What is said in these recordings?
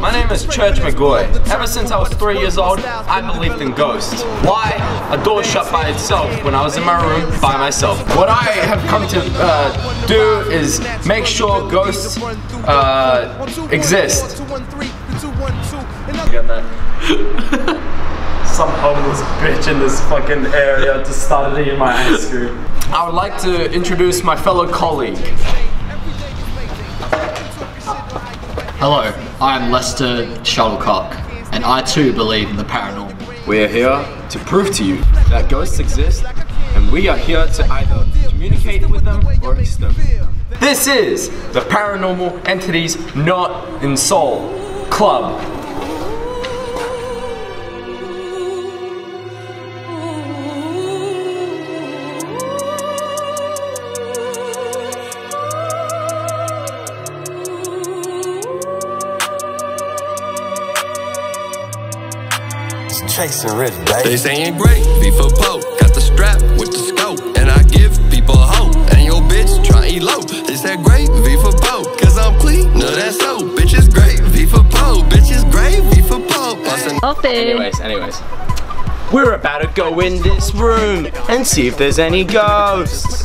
My name is Church McGoye. Ever since I was three years old, I believed in ghosts. Why? A door shut by itself when I was in my room by myself. What I have come to uh, do is make sure ghosts uh, exist. Some homeless bitch in this fucking area just started eating my ice cream. I would like to introduce my fellow colleague. Hello, I am Lester Shuttlecock, and I too believe in the paranormal. We are here to prove to you that ghosts exist, and we are here to either communicate with them or extinct. This is the Paranormal Entities Not in Soul Club. Chasing rich, baby. They saying great, V for Poe. Got the strap with the scope, and I give people hope. And your bitch try elope. They said great, V for Poe. Cause I'm clean, no that's so. Bitch is great, V for Poe. Bitch is great, V for Poe. Bustin' Anyways, anyways. We're about to go in this room and see if there's any ghosts.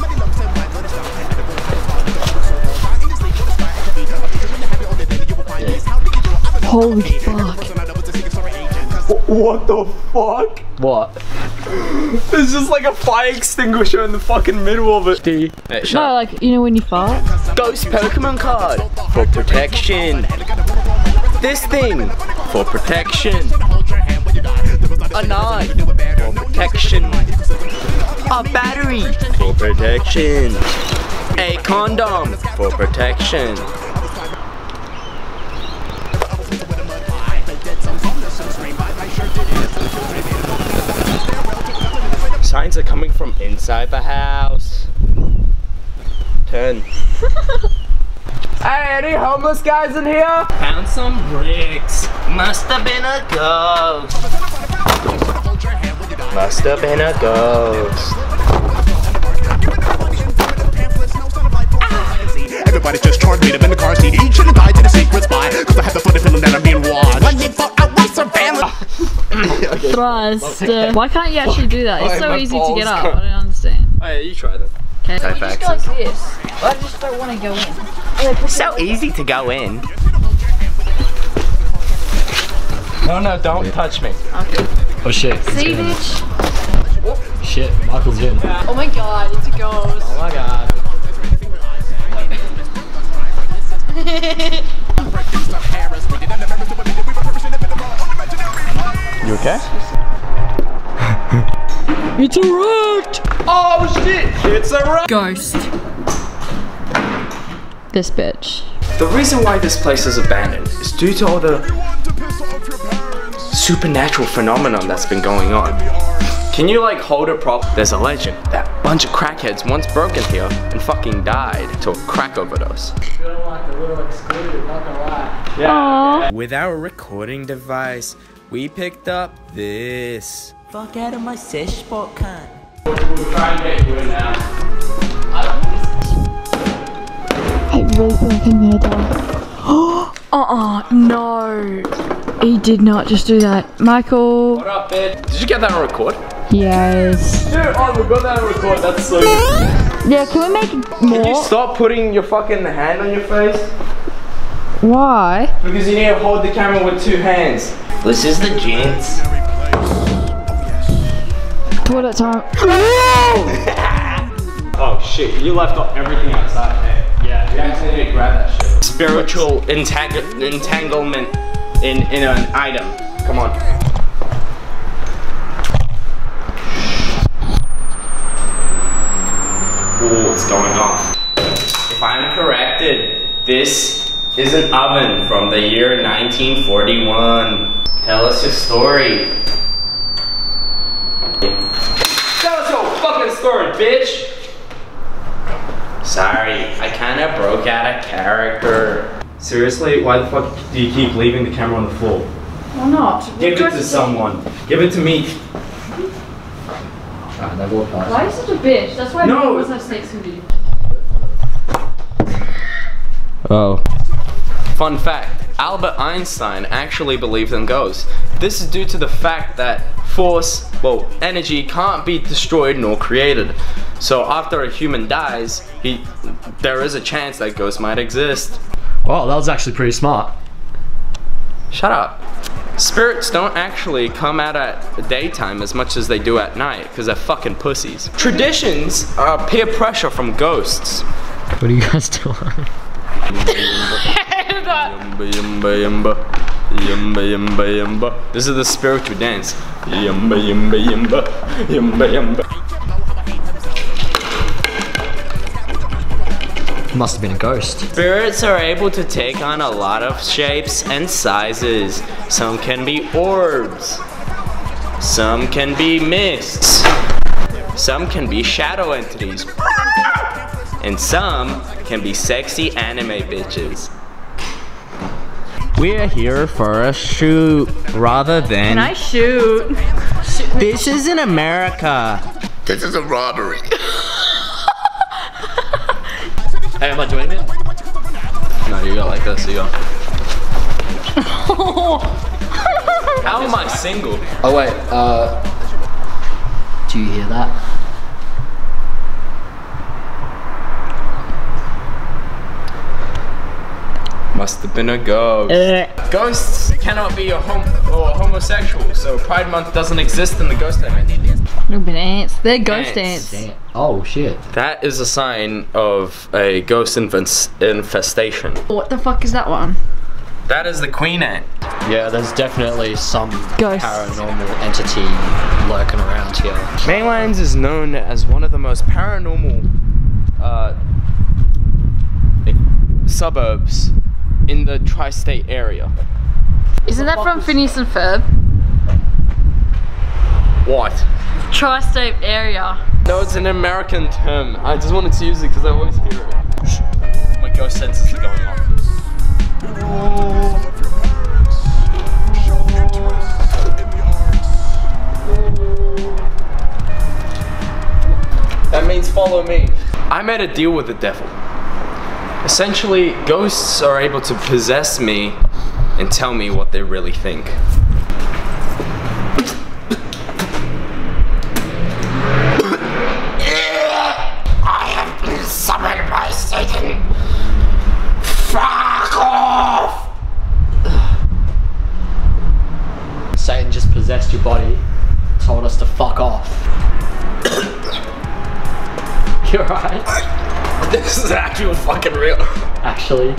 Holy fuck. What the fuck? What? There's just like a fire extinguisher in the fucking middle of it. Hey, No, up. like, you know when you fart? Ghost Pokemon card for protection. This thing for protection. A knife for protection. A battery for protection. A condom for protection. Signs are coming from inside the house. Turn. Hey, any homeless guys in here? Found some bricks. Must have been a ghost. Must have been a ghost. Ah. Everybody just charged me to bend the car seat. Each should have died in a secret spot. Cause I had the Thrust. Uh, why can't you actually do that? It's Oh, so easy to get up. I don't understand. Hey, you try that. Okay. Type You just go like this. I just don't want to go in. It's so easy to go in. No, no, don't touch me. Oh shit. See, bitch? Shit, Michael's in. Oh my god, it's a ghost. Oh my god. You okay? It's a rat! Oh shit! It's a rat! Ghost. This bitch. The reason why this place is abandoned is due to all the supernatural phenomenon that's been going on. Can you like hold it prop? There's a legend that a bunch of crackheads once broke in here and fucking died to a crack overdose. Aww. With our recording device, we picked up this. Fuck out of my sesh spot, cunt. We'll try and get you now. I really feel like I'm gonna die. uh-uh, no. He did not just do that. Michael. What up, bitch? Did you get that on record? Yes. Dude, oh, we got that on record. That's so good. Yeah, can we make more? Can you stop putting your fucking hand on your face? Why? Because you need to hold the camera with two hands. This is the gents. Toilet time. Oh shit, you left off everything outside, hey? Yeah. You actually need to grab that shit. Spiritual entang entanglement in, in an item. Come on. Ooh, it's going off. If I'm corrected, this is an oven from the year 1941. Tell us your story. Tell us your fucking story, bitch! Sorry, I kinda broke out of character. Seriously, why the fuck do you keep leaving the camera on the floor? Why not? Give it to someone. Give it to me. Ah, they walked past. Why are you such a bitch? That's why No. no. always have sex with you. Oh. Fun fact, Albert Einstein actually believed in ghosts. This is due to the fact that force, well, energy can't be destroyed nor created. So after a human dies, he, there is a chance that ghosts might exist. Wow, that was actually pretty smart. Shut up. Spirits don't actually come out at daytime as much as they do at night because they're fucking pussies. Traditions are peer pressure from ghosts. What are you guys doing? Yumba yumba yumba. Yumba yumba yumba. This is the spiritual dance. Yumba yumba yumba. Yumba yumba. Must have been a ghost. Spirits are able to take on a lot of shapes and sizes. Some can be orbs. Some can be mists. Some can be shadow entities. And some can be sexy anime bitches. We're here for a shoot rather than. Can I shoot? This isn't America. This is a robbery. Hey, am I doing it? No, you go like this, you go. How am I single? Oh wait, uh, do you hear that? Must have been a ghost. Ghosts cannot be a hom or homosexual, so Pride Month doesn't exist in the ghost dimension. Little bit ants. They're ghost Ants. ants. Oh shit. That is a sign of a ghost infestation. What the fuck is that one? That is the queen ant. Yeah, there's definitely some Ghost. paranormal entity lurking around here. Maylands is known as one of the most paranormal uh, suburbs in the tri-state area. Isn't that from Phineas and Ferb? What? Tri-state area. No, it's an American term. I just wanted to use it because I always hear it. My ghost senses are going off. That means follow me. I made a deal with the devil. Essentially, ghosts are able to possess me and tell me what they really think. Is actual fucking real. actually.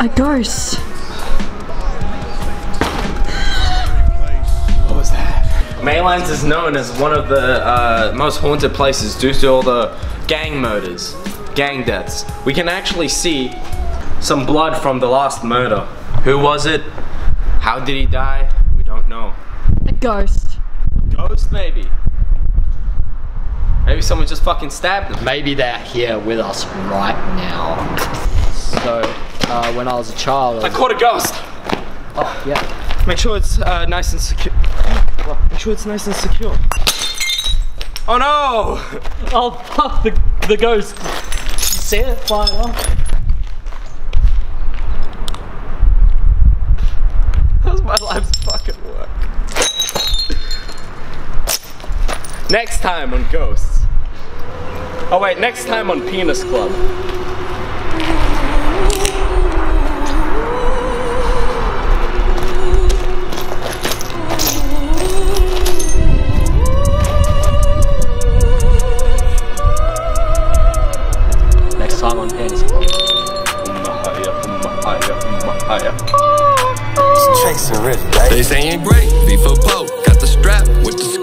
A ghost. What was that? Maylands is known as one of the uh, most haunted places due to all the gang murders, gang deaths. We can actually see some blood from the last murder. Who was it? How did he die? We don't know. A ghost. Ghost, maybe. Maybe someone just fucking stabbed them. Maybe they're here with us right now. So, uh, when I was a child, I I caught a ghost. oh yeah. Make sure it's uh, nice and secure. Make sure it's nice and secure. Oh no! Oh fuck the the ghost. You see it flying off? How's my life's fucking work? next time on Ghosts. Oh wait, next time on Penis Club. Next time on Penis Club. They saying great, V for Poe. Got the strap with the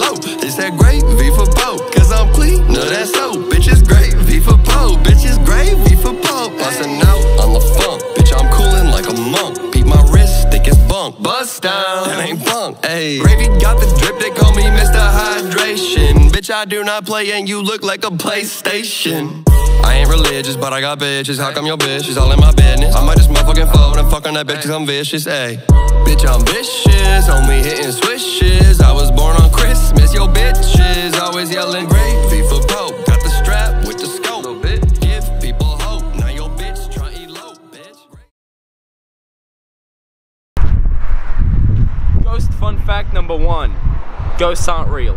They said great, V for Poe. Cause I'm clean, no that's so. Bitch is great, V for Poe. Bitch is great, V for Poe. Bustin' out on the funk. Bitch, I'm coolin' like a monk. Beat my wrist, think it's bunk. Bust down, that ain't bunk. Ayy. Gravy got the drip, they call me Mr. Hydration. Bitch, I do not play and you look like a PlayStation. I ain't religious, but I got bitches. How come your bitch is all in my business? I might just motherfucking fold and fuck on that bitch cause I'm vicious, ayy. Bitch, I'm vicious, on me hitting swishes. I was born on fun fact